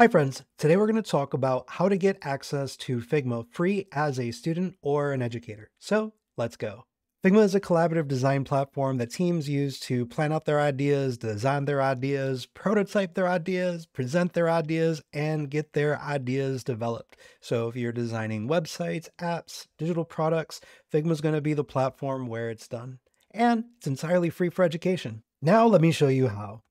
Hi friends, today we're going to talk about how to get access to Figma free as a student or an educator. So let's go. Figma is a collaborative design platform that teams use to plan out their ideas, design their ideas, prototype their ideas, present their ideas, and get their ideas developed. So if you're designing websites, apps, digital products, Figma is going to be the platform where it's done. And it's entirely free for education. Now let me show you how.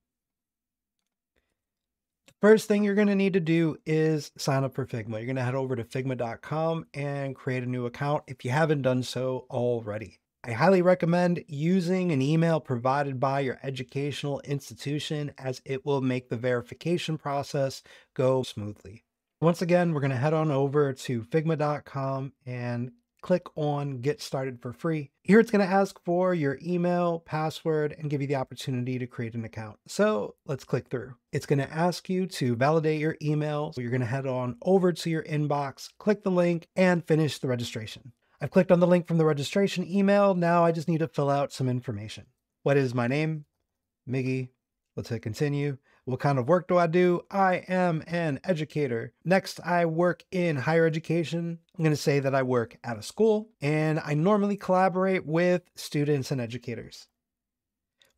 First thing you're going to need to do is sign up for Figma. You're going to head over to figma.com and create a new account if you haven't done so already. I highly recommend using an email provided by your educational institution as it will make the verification process go smoothly. Once again, we're going to head on over to figma.com and click on get started for free. Here it's going to ask for your email, password, and give you the opportunity to create an account. So let's click through. It's going to ask you to validate your email. So you're going to head on over to your inbox, click the link, and finish the registration. I've clicked on the link from the registration email. Now I just need to fill out some information. What is my name? Miggy. Let's hit continue. What kind of work do I do? I am an educator. Next, I work in higher education. I'm going to say that I work at a school and I normally collaborate with students and educators.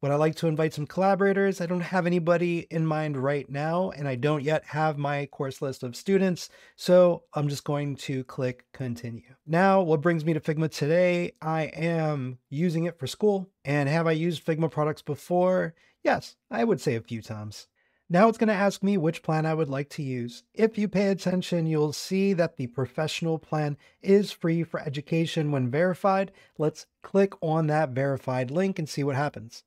Would I like to invite some collaborators? I don't have anybody in mind right now, and I don't yet have my course list of students, so I'm just going to click continue. Now, what brings me to Figma today? I am using it for school, and have I used Figma products before? Yes, I would say a few times. Now it's going to ask me which plan I would like to use. If you pay attention, you'll see that the professional plan is free for education when verified. Let's click on that verified link and see what happens.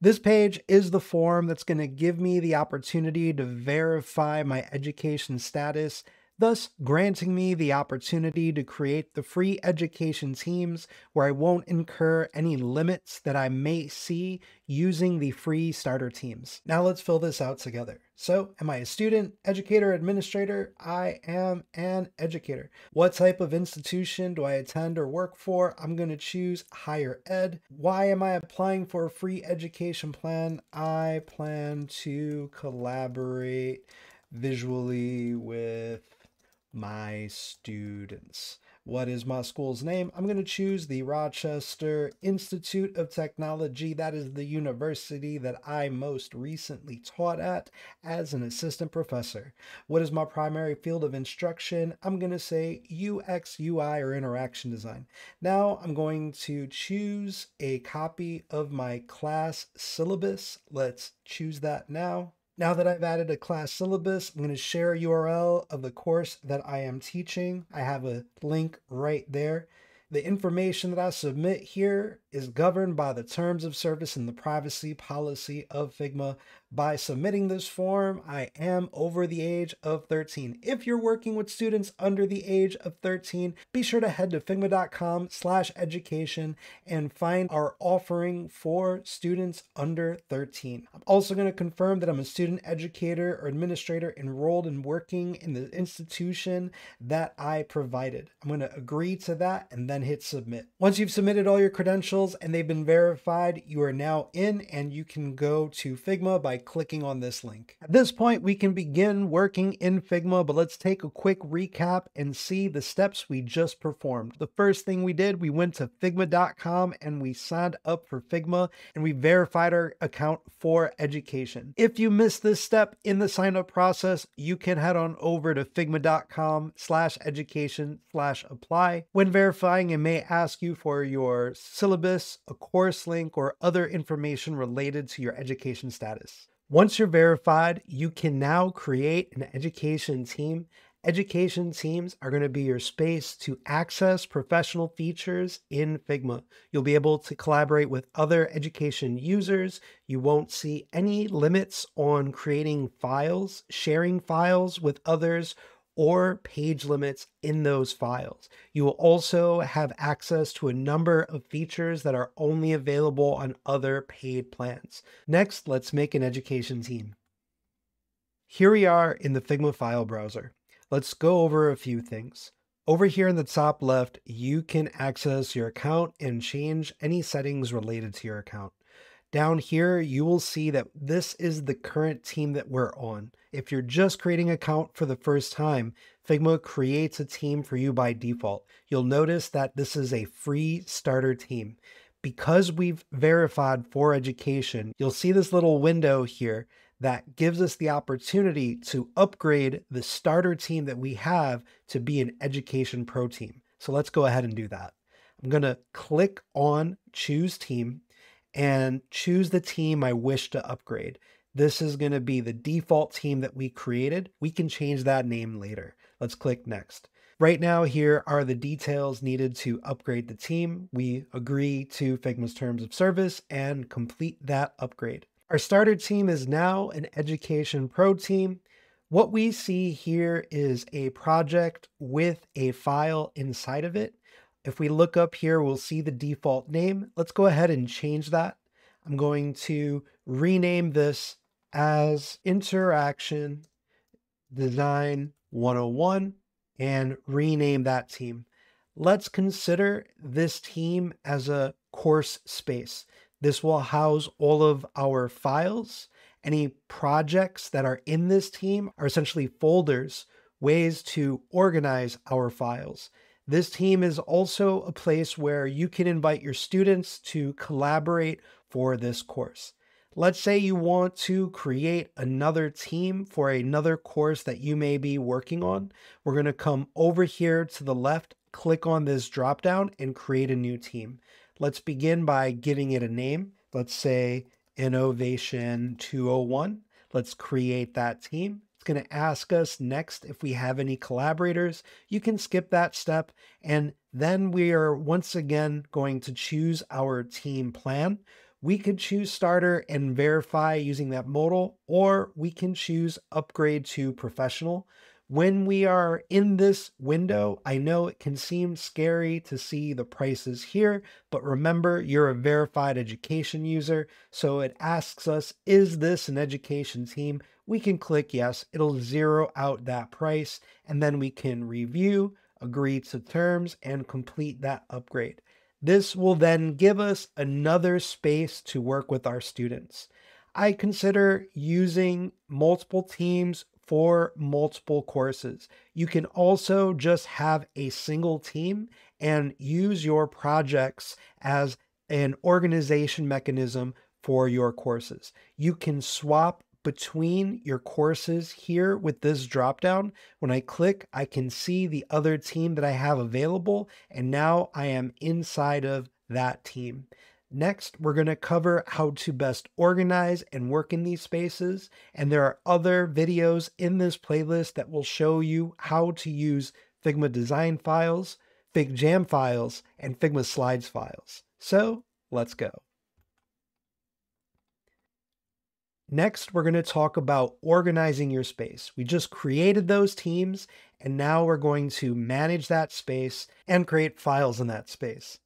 This page is the form that's going to give me the opportunity to verify my education status thus granting me the opportunity to create the free education teams where I won't incur any limits that I may see using the free starter teams. Now let's fill this out together. So am I a student, educator, administrator? I am an educator. What type of institution do I attend or work for? I'm going to choose higher ed. Why am I applying for a free education plan? I plan to collaborate visually with my students. What is my school's name? I'm going to choose the Rochester Institute of Technology. That is the university that I most recently taught at as an assistant professor. What is my primary field of instruction? I'm going to say UX, UI, or interaction design. Now I'm going to choose a copy of my class syllabus. Let's choose that now. Now that I've added a class syllabus, I'm going to share a URL of the course that I am teaching. I have a link right there. The information that I submit here is governed by the terms of service and the privacy policy of Figma. By submitting this form, I am over the age of 13. If you're working with students under the age of 13, be sure to head to figma.com slash education and find our offering for students under 13. I'm also going to confirm that I'm a student educator or administrator enrolled and working in the institution that I provided. I'm going to agree to that and then hit submit. Once you've submitted all your credentials and they've been verified, you are now in and you can go to Figma by clicking on this link. At this point, we can begin working in Figma, but let's take a quick recap and see the steps we just performed. The first thing we did, we went to figma.com and we signed up for Figma and we verified our account for education. If you missed this step in the sign up process, you can head on over to figma.com slash education slash apply. When verifying, it may ask you for your syllabus, a course link, or other information related to your education status. Once you're verified, you can now create an education team. Education teams are going to be your space to access professional features in Figma. You'll be able to collaborate with other education users. You won't see any limits on creating files, sharing files with others, or page limits in those files. You will also have access to a number of features that are only available on other paid plans. Next, let's make an education team. Here we are in the Figma file browser. Let's go over a few things. Over here in the top left, you can access your account and change any settings related to your account. Down here, you will see that this is the current team that we're on. If you're just creating an account for the first time, Figma creates a team for you by default. You'll notice that this is a free starter team. Because we've verified for education, you'll see this little window here that gives us the opportunity to upgrade the starter team that we have to be an education pro team. So let's go ahead and do that. I'm going to click on choose team and choose the team I wish to upgrade. This is going to be the default team that we created. We can change that name later. Let's click next. Right now, here are the details needed to upgrade the team. We agree to Figma's terms of service and complete that upgrade. Our starter team is now an Education Pro team. What we see here is a project with a file inside of it. If we look up here, we'll see the default name. Let's go ahead and change that. I'm going to rename this as Interaction Design 101 and rename that team. Let's consider this team as a course space. This will house all of our files. Any projects that are in this team are essentially folders, ways to organize our files. This team is also a place where you can invite your students to collaborate for this course. Let's say you want to create another team for another course that you may be working on. We're going to come over here to the left, click on this dropdown and create a new team. Let's begin by giving it a name. Let's say Innovation 201. Let's create that team. It's going to ask us next if we have any collaborators. You can skip that step. And then we are once again going to choose our team plan. We could choose starter and verify using that modal, or we can choose upgrade to professional. When we are in this window, I know it can seem scary to see the prices here, but remember you're a verified education user. So it asks us, is this an education team? We can click yes, it'll zero out that price, and then we can review, agree to terms, and complete that upgrade. This will then give us another space to work with our students. I consider using multiple teams for multiple courses. You can also just have a single team and use your projects as an organization mechanism for your courses. You can swap between your courses here with this dropdown. When I click, I can see the other team that I have available, and now I am inside of that team. Next, we're going to cover how to best organize and work in these spaces. And there are other videos in this playlist that will show you how to use Figma design files, FigJam files, and Figma slides files. So let's go. Next, we're going to talk about organizing your space. We just created those teams, and now we're going to manage that space and create files in that space.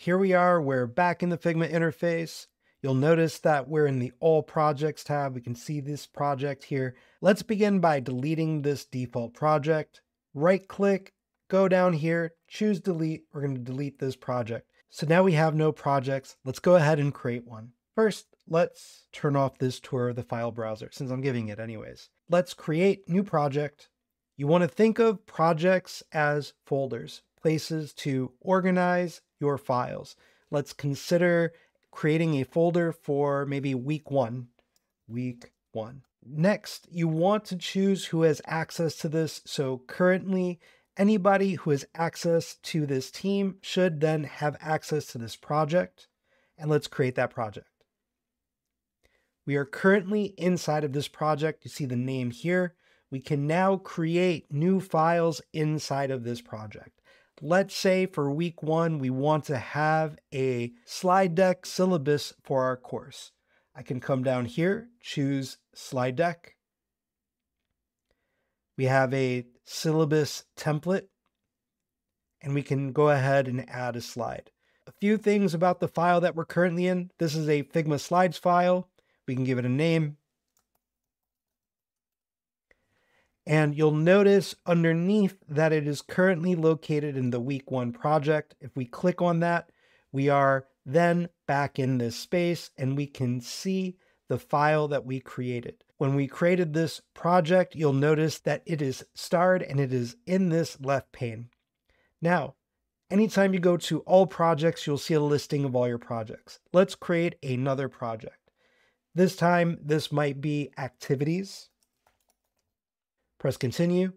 Here we are, we're back in the Figma interface. You'll notice that we're in the All Projects tab. We can see this project here. Let's begin by deleting this default project. Right click, go down here, choose delete. We're going to delete this project. So now we have no projects. Let's go ahead and create one. First, let's turn off this tour of the file browser since I'm giving it anyways. Let's create new project. You want to think of projects as folders, places to organize your files. Let's consider creating a folder for maybe week one, week one. Next, you want to choose who has access to this. So currently, anybody who has access to this team should then have access to this project. And let's create that project. We are currently inside of this project. You see the name here. We can now create new files inside of this project. Let's say for week one, we want to have a slide deck syllabus for our course. I can come down here, choose slide deck. We have a syllabus template, and we can go ahead and add a slide. A few things about the file that we're currently in. This is a Figma slides file. We can give it a name. And you'll notice underneath that it is currently located in the week one project. If we click on that, we are then back in this space and we can see the file that we created. When we created this project, you'll notice that it is starred and it is in this left pane. Now, anytime you go to all projects, you'll see a listing of all your projects. Let's create another project. This time, this might be activities. Press continue,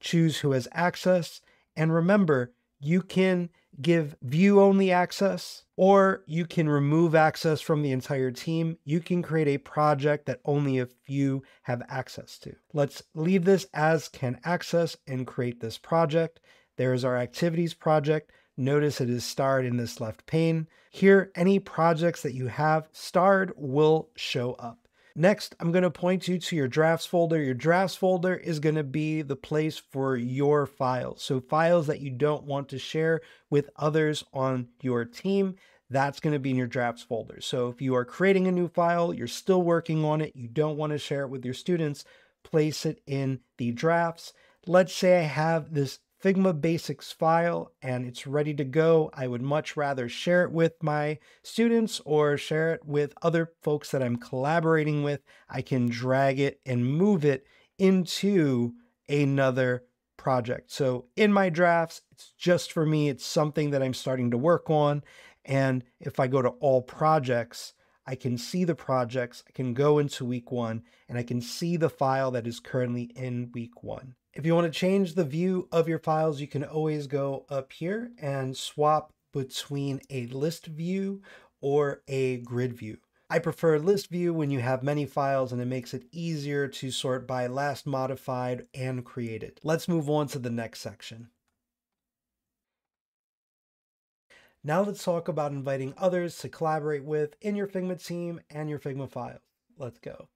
choose who has access, and remember, you can give view only access, or you can remove access from the entire team. You can create a project that only a few have access to. Let's leave this as can access and create this project. There is our activities project. Notice it is starred in this left pane. Here, any projects that you have starred will show up. Next, I'm going to point you to your drafts folder. Your drafts folder is going to be the place for your files. So files that you don't want to share with others on your team, that's going to be in your drafts folder. So if you are creating a new file, you're still working on it, you don't want to share it with your students, place it in the drafts. Let's say I have this Figma Basics file and it's ready to go. I would much rather share it with my students or share it with other folks that I'm collaborating with. I can drag it and move it into another project. So in my drafts, it's just for me. It's something that I'm starting to work on. And if I go to all projects, I can see the projects, I can go into week one, and I can see the file that is currently in week one. If you want to change the view of your files, you can always go up here and swap between a list view or a grid view. I prefer list view when you have many files and it makes it easier to sort by last modified and created. Let's move on to the next section. Now let's talk about inviting others to collaborate with in your Figma team and your Figma files. Let's go.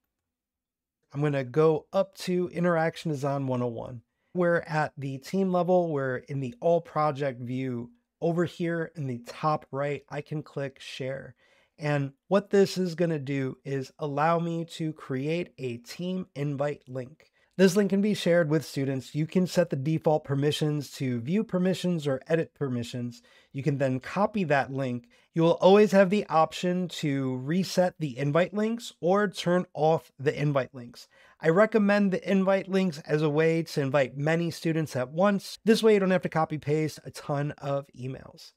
I'm going to go up to Interaction Design 101. We're at the team level, we're in the all project view. Over here in the top right, I can click share. And what this is going to do is allow me to create a team invite link. This link can be shared with students. You can set the default permissions to view permissions or edit permissions. You can then copy that link. You will always have the option to reset the invite links or turn off the invite links. I recommend the invite links as a way to invite many students at once. This way you don't have to copy paste a ton of emails.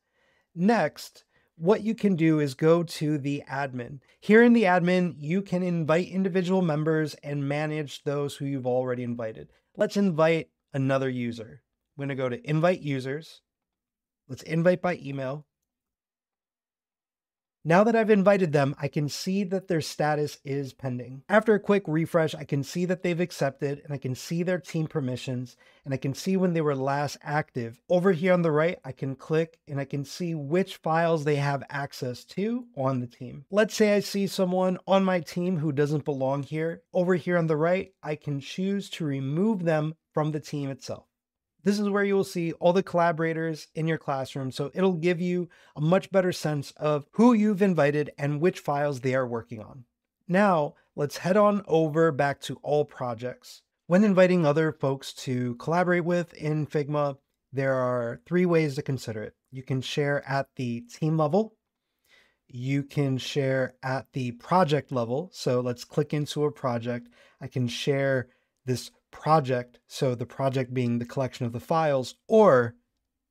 Next, what you can do is go to the admin. Here in the admin, you can invite individual members and manage those who you've already invited. Let's invite another user. I'm going to go to invite users. Let's invite by email. Now that I've invited them, I can see that their status is pending. After a quick refresh, I can see that they've accepted and I can see their team permissions and I can see when they were last active. Over here on the right, I can click and I can see which files they have access to on the team. Let's say I see someone on my team who doesn't belong here. Over here on the right, I can choose to remove them from the team itself. This is where you will see all the collaborators in your classroom. So it'll give you a much better sense of who you've invited and which files they are working on. Now, let's head on over back to all projects. When inviting other folks to collaborate with in Figma, there are three ways to consider it. You can share at the team level. You can share at the project level. So let's click into a project. I can share this project, so the project being the collection of the files, or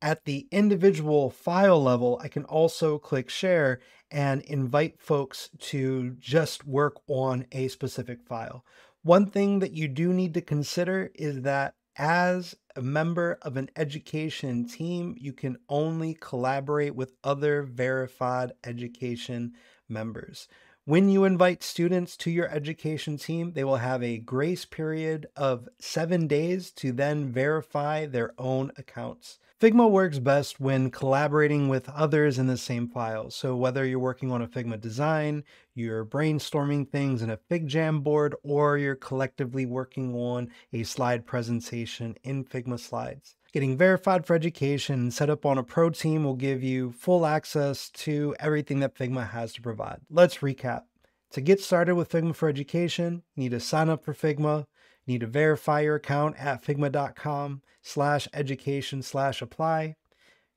at the individual file level, I can also click share and invite folks to just work on a specific file. One thing that you do need to consider is that as a member of an education team, you can only collaborate with other verified education members. When you invite students to your education team, they will have a grace period of seven days to then verify their own accounts. Figma works best when collaborating with others in the same file. So whether you're working on a Figma design, you're brainstorming things in a FigJam board, or you're collectively working on a slide presentation in Figma Slides. Getting verified for education and set up on a pro team will give you full access to everything that Figma has to provide. Let's recap. To get started with Figma for Education, you need to sign up for Figma, you need to verify your account at figma.com slash education slash apply.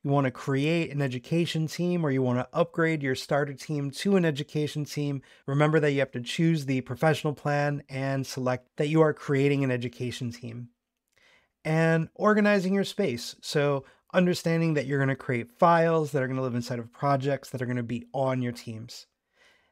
you want to create an education team or you want to upgrade your starter team to an education team, remember that you have to choose the professional plan and select that you are creating an education team. And organizing your space. So, understanding that you're going to create files that are going to live inside of projects that are going to be on your teams.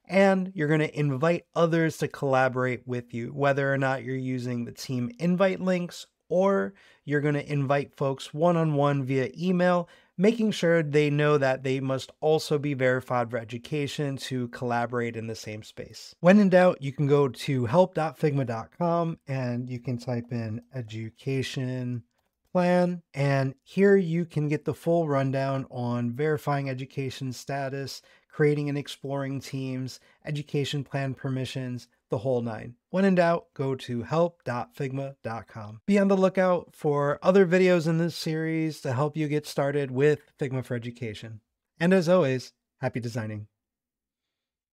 And you're going to invite others to collaborate with you, whether or not you're using the team invite links or you're going to invite folks one on one via email, making sure they know that they must also be verified for education to collaborate in the same space. When in doubt, you can go to help.figma.com and you can type in education plan. And here you can get the full rundown on verifying education status, creating and exploring teams, education plan permissions, the whole nine. When in doubt, go to help.figma.com. Be on the lookout for other videos in this series to help you get started with Figma for Education. And as always, happy designing.